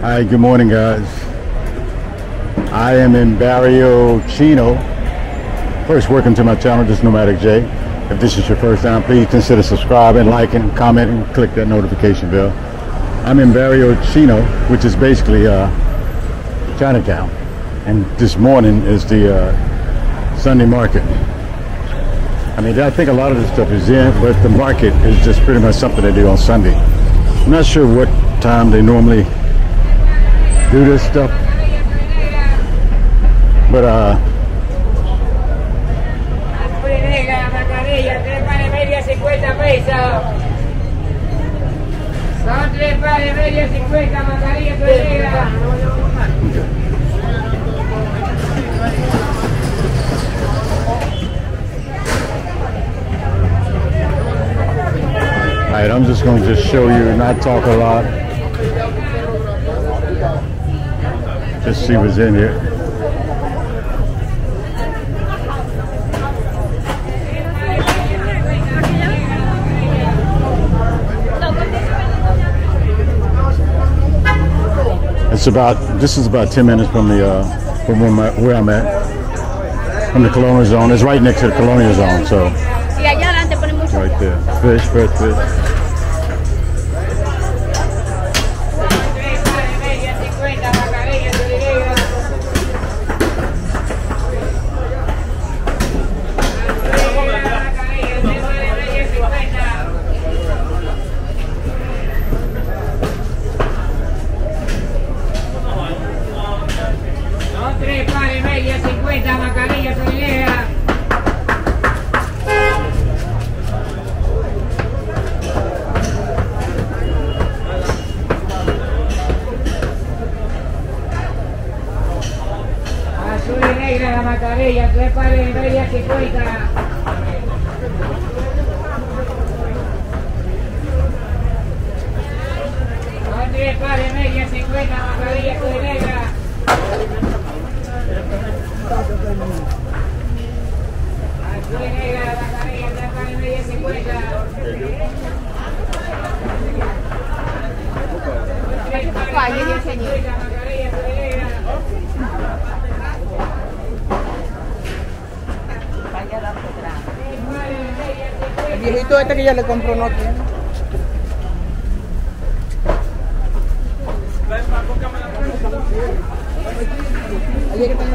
Hi, good morning, guys. I am in Barrio Chino. First, welcome to my channel, is Nomadic Jayye. If this is your first time, please consider subscribing, liking, commenting, and click that notification bell. I'm in Barrio Chino, which is basically uh, Chinatown. And this morning is the uh, Sunday market. I mean, I think a lot of this stuff is in, but the market is just pretty much something they do on Sunday. I'm not sure what time they normally do this stuff, but uh, Son tres pares media 50, mascarilla negra. all right, I'm just going to just show you, not talk a lot. See what's in here. It's about, this is about 10 minutes from the, uh, from where, my, where I'm at. From the colonial zone. It's right next to the colonial zone, so Y allá adelante ponen mucho. right there. Fish, fish, fish. El viejito este que ya le compró no tiene. Ayer que pergi.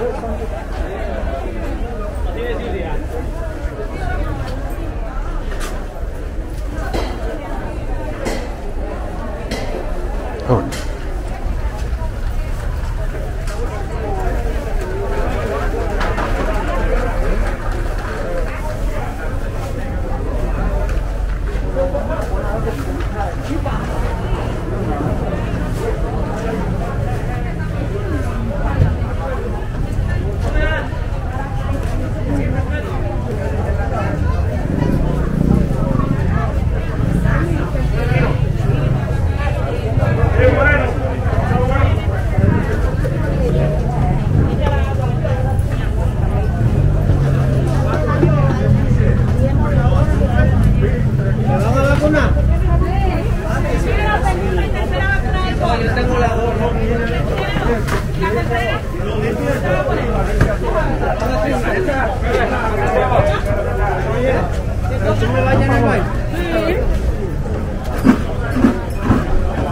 Thank you. Thank you.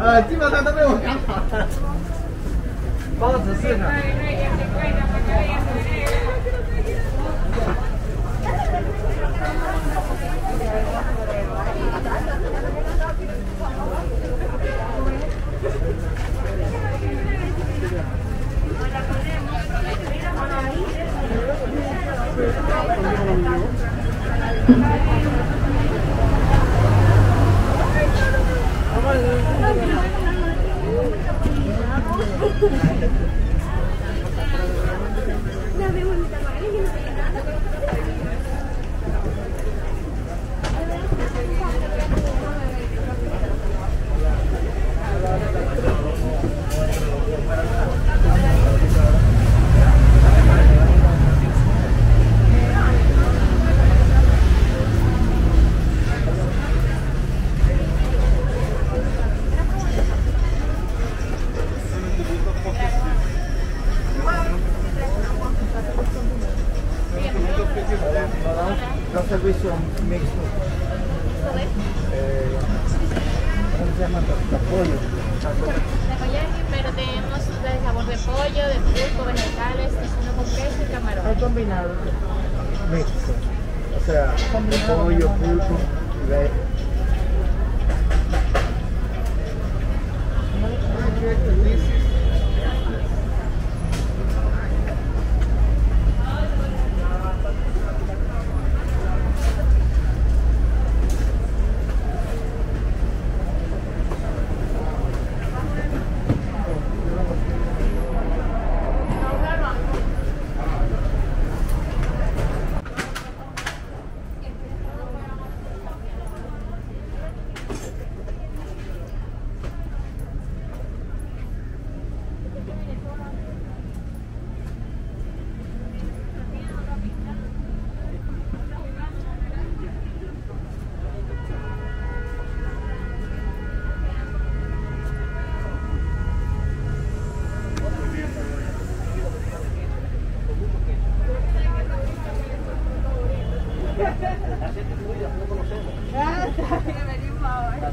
呃，基本上都被我赶跑了。包子是的。Se llama? Los pollos. Takoyaki, pero tenemos de sabor de pollo, de pulpo, vegetales, uno con queso y camarón. Hay combinado. Mixto. O sea, pollo, pulpo, Gracias, que venimos ahora.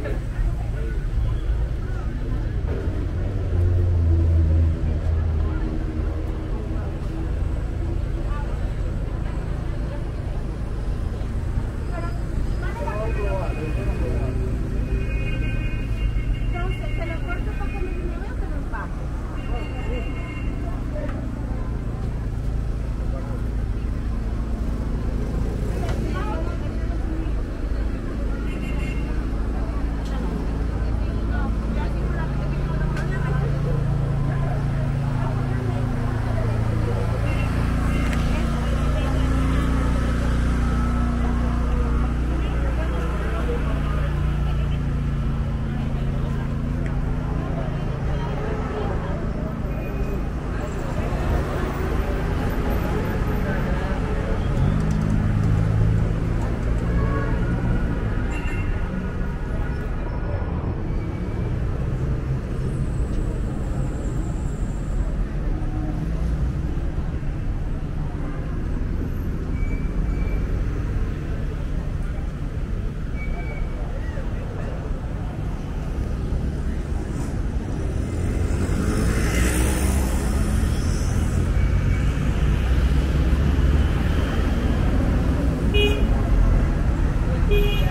Ve-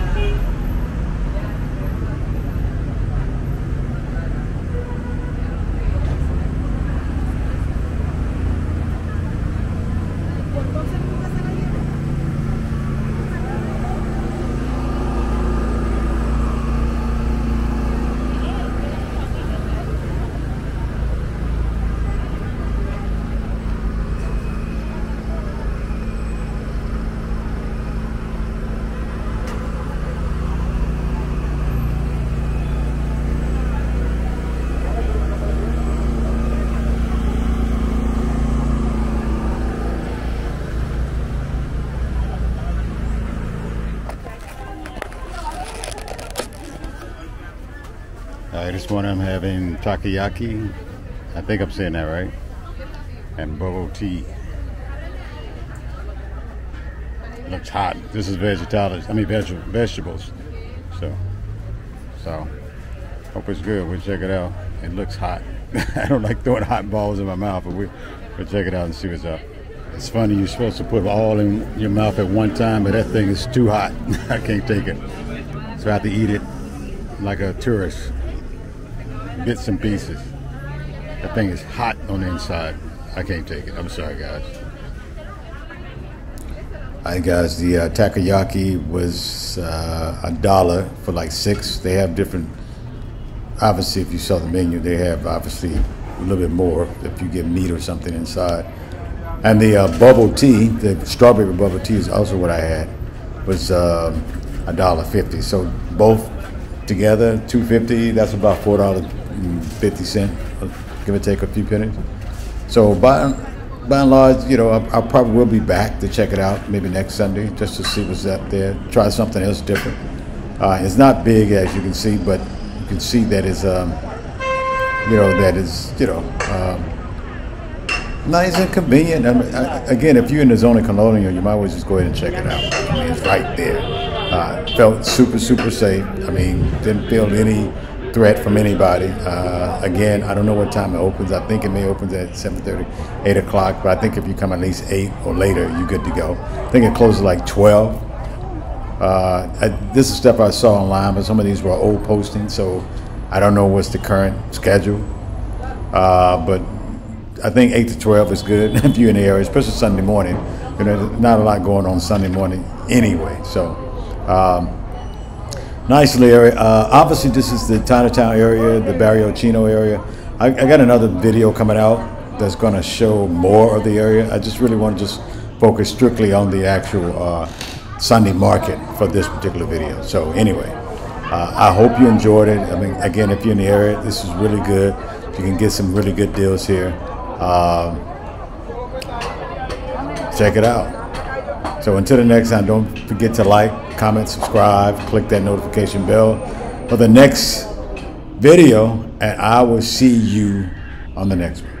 Uh, this one I'm having takoyaki. I think I'm saying that right. And bubble tea. Looks hot. This is vegetables. I mean veg- vegetables. So, so hope it's good. We'll check it out. It looks hot. I don't like throwing hot balls in my mouth, but we, we'll check it out and see what's up. It's funny. You're supposed to put all in your mouth at one time, but that thing is too hot. I can't take it. So I have to eat it like a tourist bits and pieces. That thing is hot on the inside. I can't take it. I'm sorry, guys. Hi guys, the uh, takoyaki was uh, a dollar for like six. They have different. Obviously, if you saw the menu, they have obviously a little bit more if you get meat or something inside. And the uh, bubble tea, the strawberry bubble tea, is also what I had. Was um, a dollar fifty. So both together, two fifty. That's about four dollars fifty cent, give or take a few pennies. So by by and large, you know, I, I probably will be back to check it out maybe next Sunday just to see what's up there. Try something else different. Uh, it's not big as you can see, but you can see that is, um, you know, that is, you know, um, nice and convenient. I mean, I, again, if you're in the zone of Colonial, you might well just go ahead and check it out. I mean, it's right there. Uh, felt super, super safe. I mean, didn't feel any threat from anybody. Uh, again, I don't know what time it opens. I think it may open at 7.30, 8 o'clock, but I think if you come at least 8 or later, you're good to go. I think it closes like 12. Uh, I, this is stuff I saw online, but some of these were old postings, so I don't know what's the current schedule. Uh, but I think 8 to 12 is good if you're in the area, especially Sunday morning. You know, not a lot going on Sunday morning anyway. So, um, nice little area. Uh, obviously, this is the Chinatown area, the Barrio Chino area. I, I got another video coming out that's going to show more of the area. I just really want to just focus strictly on the actual uh, Sunday market for this particular video. So anyway, uh, I hope you enjoyed it. I mean, again, if you're in the area, this is really good. You can get some really good deals here. Um, check it out. So until the next time, don't forget to like, comment, subscribe, click that notification bell for the next video, and I will see you on the next one.